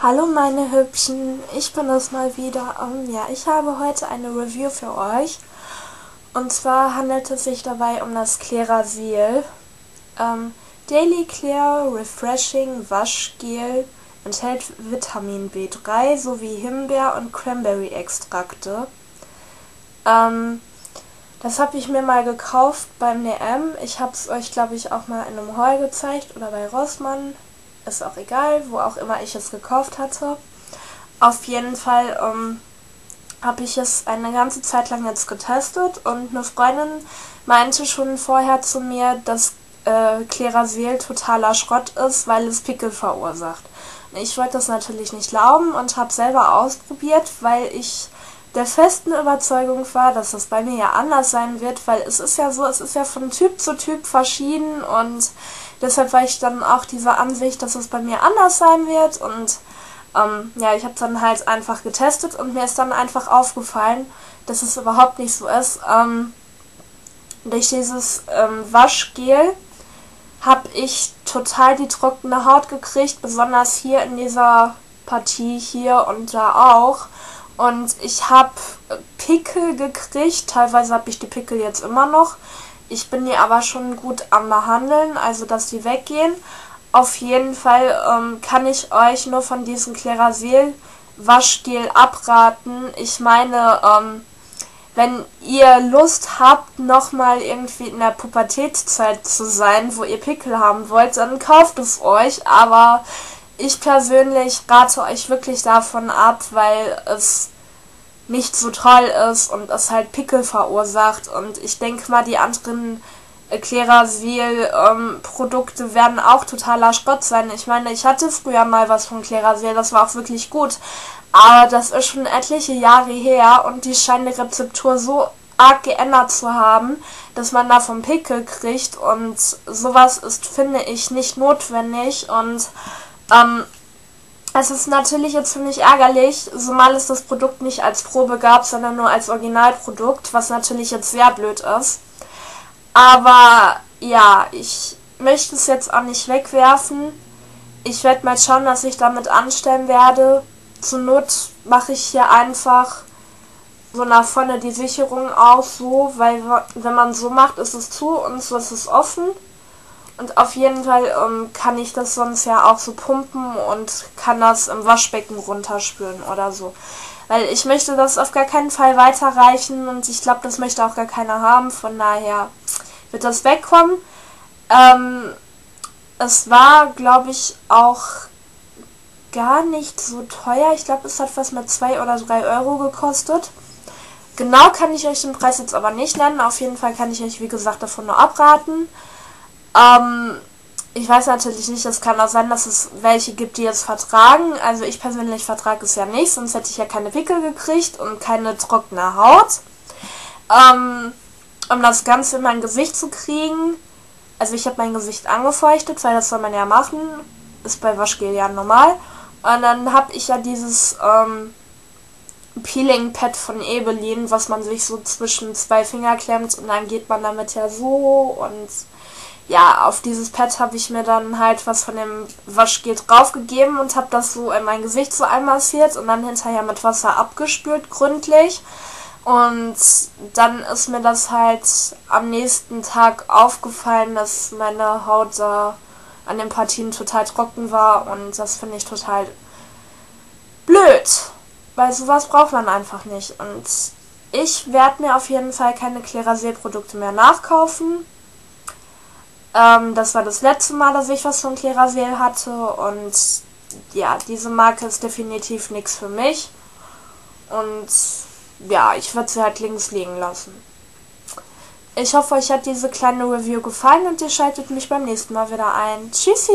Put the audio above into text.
Hallo meine Hübschen, ich bin es mal wieder. Um, ja, ich habe heute eine Review für euch. Und zwar handelt es sich dabei um das Klerasil. Ähm, Daily Clear Refreshing Waschgel enthält Vitamin B3 sowie Himbeer- und Cranberry-Extrakte. Ähm, das habe ich mir mal gekauft beim DM. Ich habe es euch, glaube ich, auch mal in einem Haul gezeigt oder bei Rossmann. Ist auch egal, wo auch immer ich es gekauft hatte. Auf jeden Fall ähm, habe ich es eine ganze Zeit lang jetzt getestet und eine Freundin meinte schon vorher zu mir, dass äh, Klerasil totaler Schrott ist, weil es Pickel verursacht. Ich wollte das natürlich nicht glauben und habe selber ausprobiert, weil ich der festen Überzeugung war, dass das bei mir ja anders sein wird, weil es ist ja so, es ist ja von Typ zu Typ verschieden und deshalb war ich dann auch dieser Ansicht, dass es bei mir anders sein wird und ähm, ja, ich habe dann halt einfach getestet und mir ist dann einfach aufgefallen, dass es überhaupt nicht so ist. Ähm, durch dieses ähm, Waschgel habe ich total die trockene Haut gekriegt, besonders hier in dieser Partie hier und da auch. Und ich habe Pickel gekriegt. Teilweise habe ich die Pickel jetzt immer noch. Ich bin die aber schon gut am Behandeln, also dass die weggehen. Auf jeden Fall ähm, kann ich euch nur von diesem Klerasil Waschgel abraten. Ich meine, ähm, wenn ihr Lust habt, nochmal irgendwie in der Pubertätszeit zu sein, wo ihr Pickel haben wollt, dann kauft es euch. Aber ich persönlich rate euch wirklich davon ab, weil es nicht so toll ist und es halt Pickel verursacht. Und ich denke mal, die anderen Klerasil-Produkte ähm, werden auch totaler Schrott sein. Ich meine, ich hatte früher mal was von Klerasil, das war auch wirklich gut. Aber das ist schon etliche Jahre her und die scheint die Rezeptur so arg geändert zu haben, dass man davon Pickel kriegt und sowas ist, finde ich, nicht notwendig und ähm, es ist natürlich jetzt für mich ärgerlich, zumal es das Produkt nicht als Probe gab, sondern nur als Originalprodukt, was natürlich jetzt sehr blöd ist. Aber ja, ich möchte es jetzt auch nicht wegwerfen. Ich werde mal schauen, was ich damit anstellen werde. Zur Not mache ich hier einfach so nach vorne die Sicherung auf, so, weil wenn man so macht, ist es zu und so ist es offen. Und auf jeden Fall ähm, kann ich das sonst ja auch so pumpen und kann das im Waschbecken runterspülen oder so. Weil ich möchte das auf gar keinen Fall weiterreichen und ich glaube, das möchte auch gar keiner haben. Von daher wird das wegkommen. Ähm, es war, glaube ich, auch gar nicht so teuer. Ich glaube, es hat was mit 2 oder 3 Euro gekostet. Genau kann ich euch den Preis jetzt aber nicht nennen. Auf jeden Fall kann ich euch, wie gesagt, davon nur abraten. Ähm, ich weiß natürlich nicht, es kann auch sein, dass es welche gibt, die es vertragen. Also ich persönlich vertrage es ja nicht, sonst hätte ich ja keine Pickel gekriegt und keine trockene Haut. Ähm, um das Ganze in mein Gesicht zu kriegen, also ich habe mein Gesicht angefeuchtet, weil das soll man ja machen, ist bei Waschgel ja normal. Und dann habe ich ja dieses ähm, Peeling-Pad von Ebelin, was man sich so zwischen zwei Finger klemmt und dann geht man damit ja so und ja, auf dieses Pad habe ich mir dann halt was von dem Waschgel draufgegeben und habe das so in mein Gesicht so einmassiert und dann hinterher mit Wasser abgespült, gründlich. Und dann ist mir das halt am nächsten Tag aufgefallen, dass meine Haut da an den Partien total trocken war und das finde ich total blöd, weil sowas braucht man einfach nicht. Und ich werde mir auf jeden Fall keine Klerasil-Produkte mehr nachkaufen. Ähm, das war das letzte Mal, dass ich was von Klerasil hatte und ja, diese Marke ist definitiv nichts für mich. Und ja, ich würde sie halt links liegen lassen. Ich hoffe, euch hat diese kleine Review gefallen und ihr schaltet mich beim nächsten Mal wieder ein. Tschüssi!